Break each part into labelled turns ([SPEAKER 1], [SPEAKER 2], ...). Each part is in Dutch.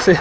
[SPEAKER 1] Sí.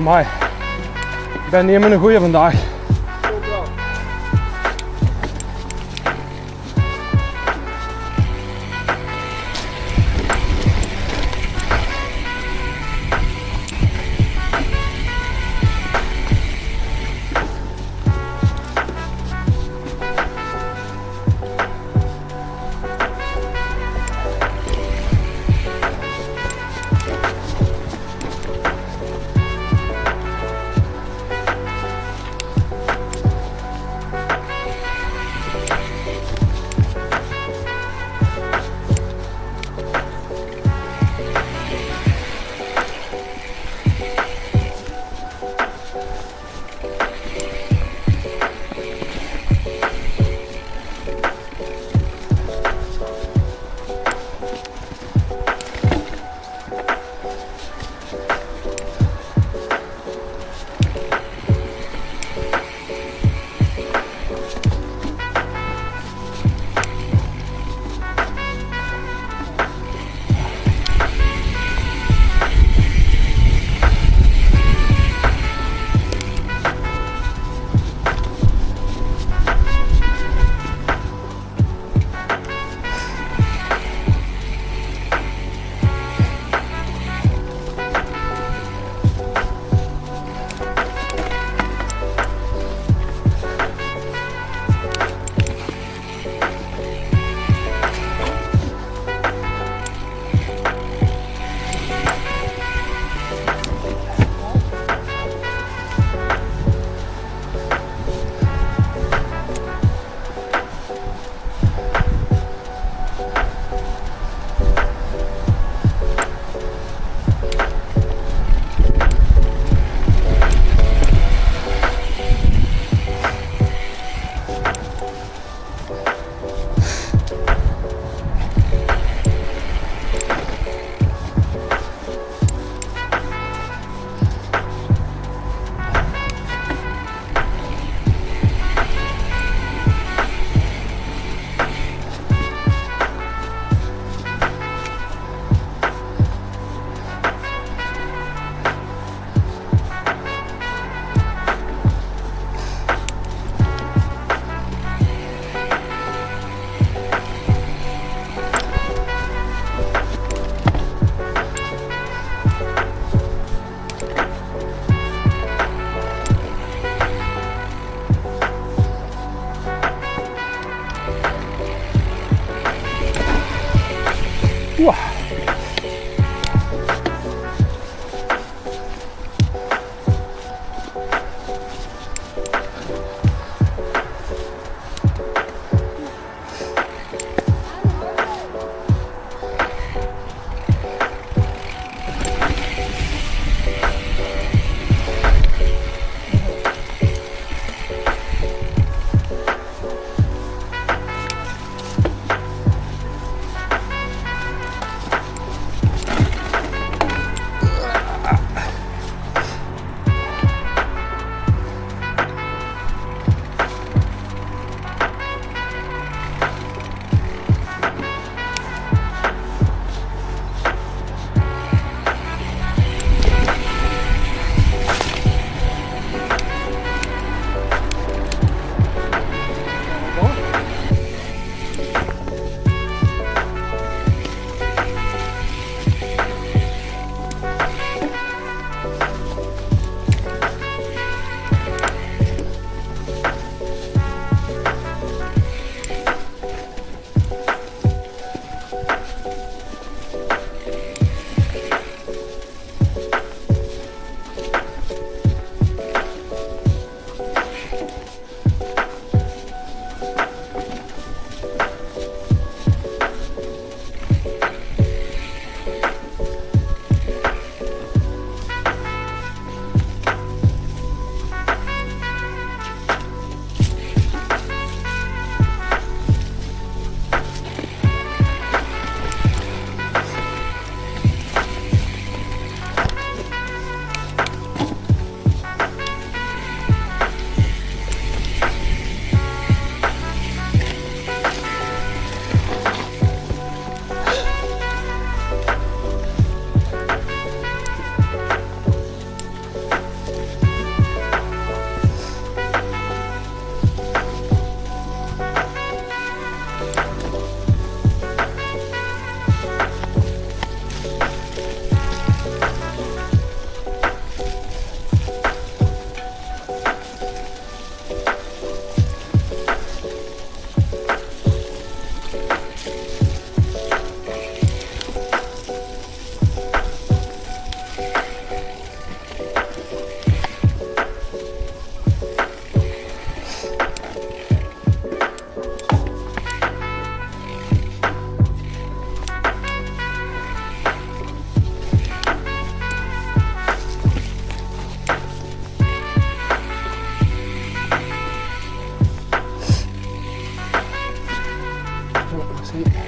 [SPEAKER 1] My. Ik ben niet meer een goeie vandaag. you.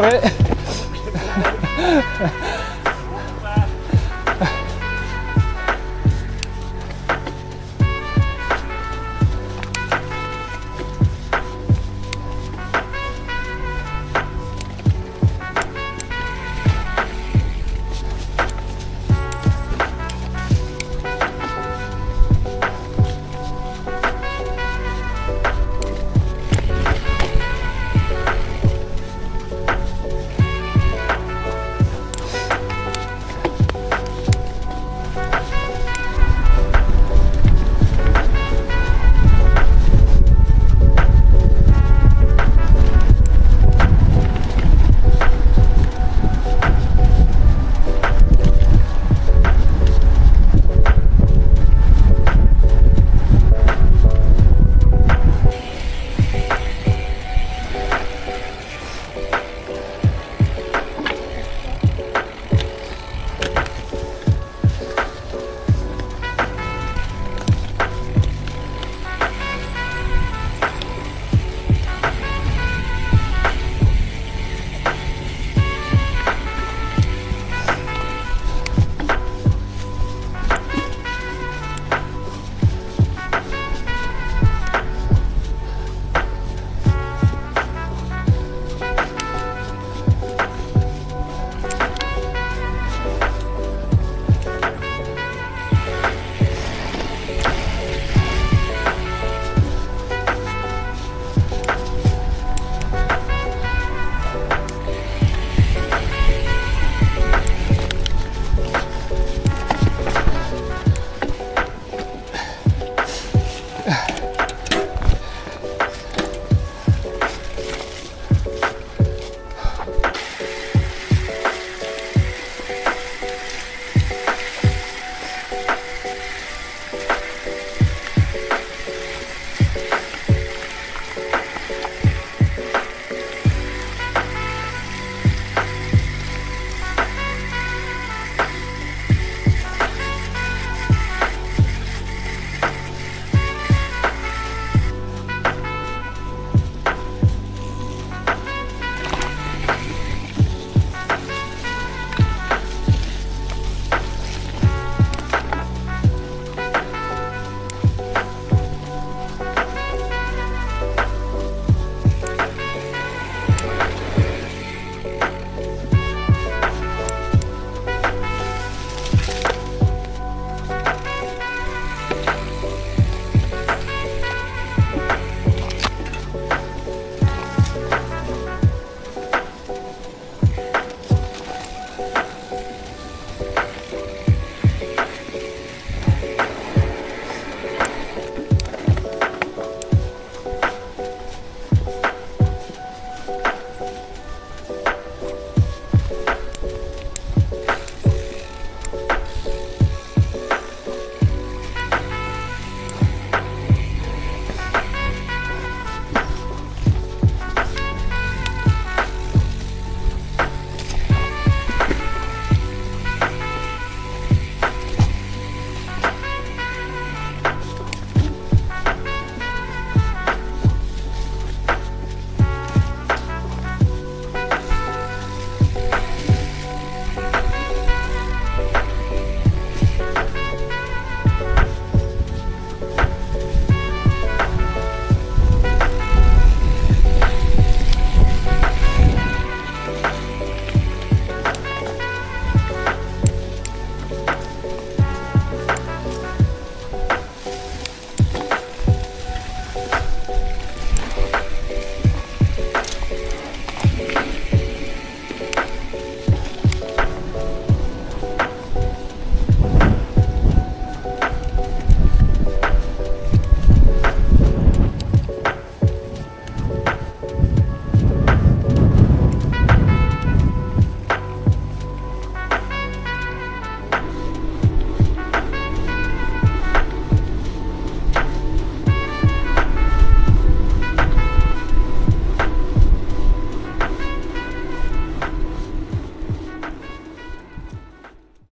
[SPEAKER 1] soirée.